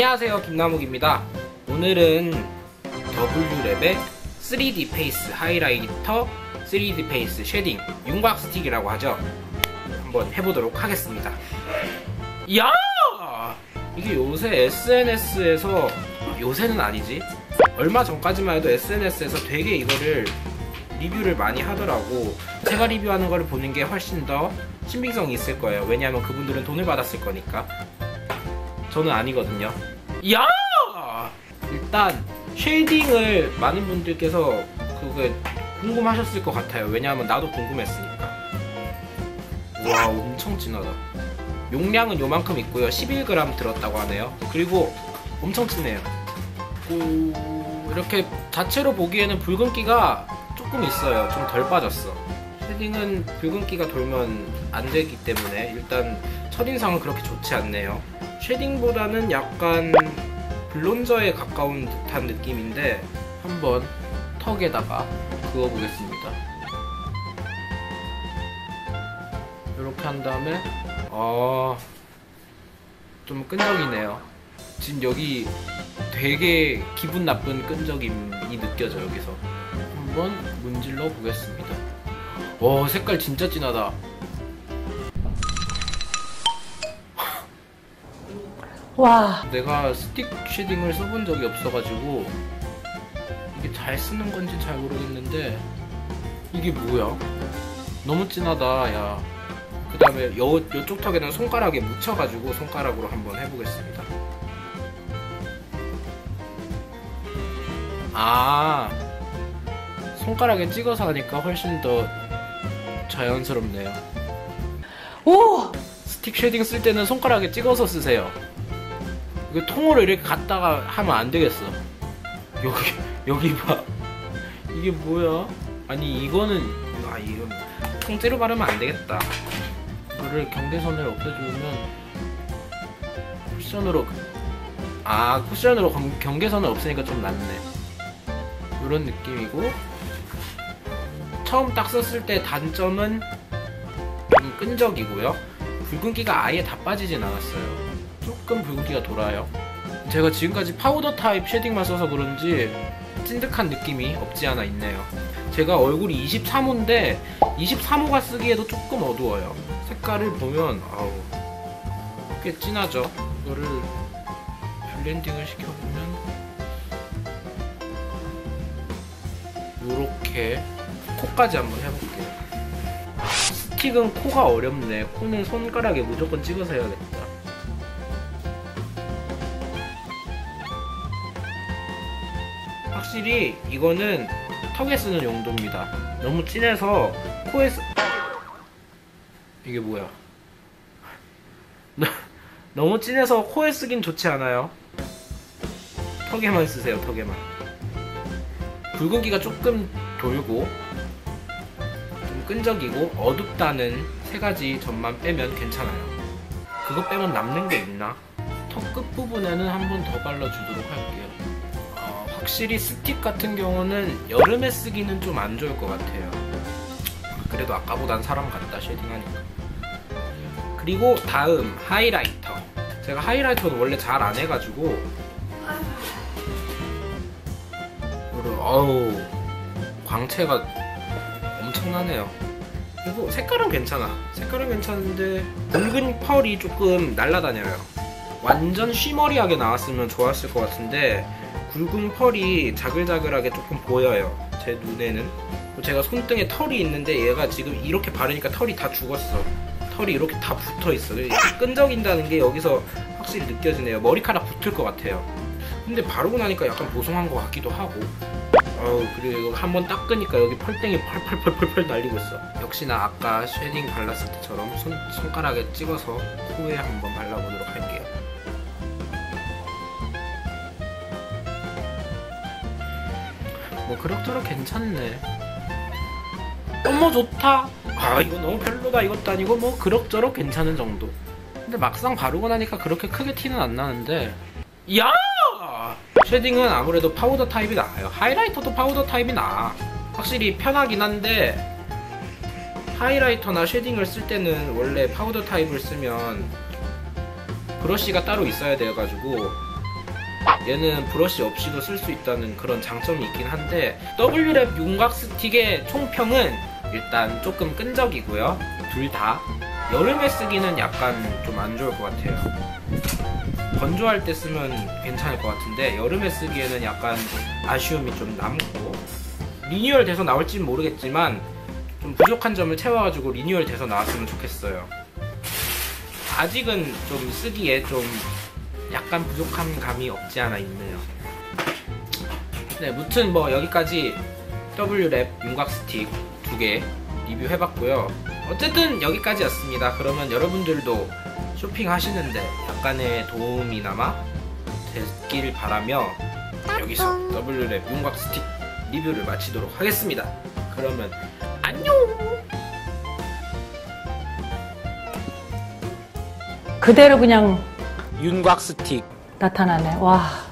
안녕하세요 김남욱입니다. 오늘은 W랩의 3D face highlighter 3D face shading 윤곽 스틱이라고 하죠. 한번 해보도록 하겠습니다. 야! 이게 요새 SNS에서 요새는 아니지? 얼마 전까지만 해도 SNS에서 되게 이거를 리뷰를 많이 하더라고. 제가 리뷰하는 거를 보는 게 훨씬 더 신빙성이 있을 거예요. 왜냐하면 그분들은 돈을 받았을 거니까 저는 아니거든요. 야! 일단 shading을 많은 분들께서 그게 궁금하셨을 것 같아요. 왜냐하면 나도 궁금했으니까. 와 엄청 진하다. 용량은 요만큼 있고요. 11g 들었다고 하네요. 그리고 엄청 진해요. 오, 이렇게 자체로 보기에는 붉은기가 조금 있어요. 좀 덜 빠졌어. shading은 붉은기가 돌면 안 되기 때문에 일단 첫인상은 그렇게 좋지 않네요. 쉐딩보다는 약간 블론저에 가까운 듯한 느낌인데 한번 턱에다가 그어보겠습니다. 이렇게 한 다음에 어, 좀 끈적이네요. 지금 여기 되게 기분 나쁜 끈적임이 느껴져 여기서 한번 문질러 보겠습니다. 와 색깔 진짜 진하다. 와, 내가 스틱 shading을 써본 적이 없어가지고 이게 잘 쓰는 건지 잘 모르겠는데 이게 뭐야? 너무 진하다 야. 그 다음에 요, 요쪽 턱에는 손가락에 묻혀가지고 손가락으로 한번 해보겠습니다. 아 손가락에 찍어서 하니까 훨씬 더 자연스럽네요. 오, 스틱 shading 쓸 때는 손가락에 찍어서 쓰세요. 이거 통으로 이렇게 갖다가 하면 안 되겠어. 여기 여기 봐. 이게 뭐야? 아니 이거는 아 이건 통째로 바르면 안 되겠다. 이거를 경계선을 없애주면 쿠션으로 아 쿠션으로 경, 경계선을 없애니까 좀 낫네. 이런 느낌이고 처음 딱 썼을 때 단점은 좀 끈적이고요. 붉은기가 아예 다 빠지진 않았어요. 조금 붉은기가 돌아요. 제가 지금까지 파우더 타입 shading만 써서 그런지 찐득한 느낌이 없지 않아 있네요. 제가 얼굴이 23호인데 23호가 쓰기에도 조금 어두워요. 색깔을 보면 아우 꽤 진하죠. 이거를 블렌딩을 시켜보면 이렇게 코까지 한번 해볼게요. 스틱은 코가 어렵네. 코는 손가락에 무조건 찍어서 해야겠다. 확실히 이거는 턱에 쓰는 용도입니다. 너무 진해서 코에 쓰... 이게 뭐야? 너무 진해서 코에 쓰긴 좋지 않아요. 턱에만 쓰세요, 턱에만. 붉은기가 조금 돌고 좀 끈적이고 어둡다는 세 가지 점만 빼면 괜찮아요. 그거 빼면 남는 게 있나? 턱 끝부분에는 한 번 더 발라주도록 할게요. 어, 확실히 스틱 같은 경우는 여름에 쓰기는 좀 안 좋을 것 같아요. 그래도 아까보단 사람 같다 쉐딩하니까. 그리고 다음 하이라이터. 제가 하이라이터는 원래 잘 안 해가지고 어우 광채가 엄청나네요. 그리고 색깔은 괜찮아. 색깔은 괜찮은데 붉은 펄이 조금 날아다녀요. 완전 쉬머리하게 나왔으면 좋았을 것 같은데 굵은 펄이 자글자글하게 조금 보여요. 제 눈에는. 제가 손등에 털이 있는데 얘가 지금 이렇게 바르니까 털이 다 죽었어. 털이 이렇게 다 붙어 있어. 끈적인다는 게 여기서 확실히 느껴지네요. 머리카락 붙을 것 같아요. 근데 바르고 나니까 약간 보송한 것 같기도 하고. 어우 그리고 이거 한번 닦으니까 여기 펄땡이 펄펄펄펄펄 날리고 있어. 역시나 아까 shading 발랐을 때처럼 손, 손가락에 찍어서 코에 한번 발라보도록 할게요. 뭐 그럭저럭 괜찮네. 어머 좋다. 아 이거 너무 별로다 이것도 아니고 뭐 그럭저럭 괜찮은 정도. 근데 막상 바르고 나니까 그렇게 크게 티는 안 나는데. 야! shading은 아무래도 파우더 타입이 나아요. 하이라이터도 파우더 타입이 나아. 확실히 편하긴 한데 highlighter나 shading을 쓸 때는 원래 파우더 타입을 쓰면 브러쉬가 따로 있어야 돼가지고 얘는 브러쉬 없이도 쓸 수 있다는 그런 장점이 있긴 한데 W랩 윤곽 스틱의 총평은 일단 조금 끈적이고요. 둘 다 여름에 쓰기는 약간 좀 안 좋을 것 같아요. 건조할 때 쓰면 괜찮을 것 같은데 여름에 쓰기에는 약간 아쉬움이 좀 남고 리뉴얼 돼서 나올지는 모르겠지만 좀 부족한 점을 채워가지고 리뉴얼 돼서 나왔으면 좋겠어요. 아직은 좀 쓰기에 좀 약간 부족한 감이 없지 않아 있네요. 네, 무튼 뭐 여기까지 W랩 윤곽 스틱 두 개 리뷰해봤고요. 어쨌든 여기까지였습니다. 그러면 여러분들도 쇼핑하시는데 약간의 도움이나마 됐길 바라며 여기서 W랩 윤곽 스틱 리뷰를 마치도록 하겠습니다. 그러면 안녕! 그대로 그냥 윤곽 스틱 나타나네. 와.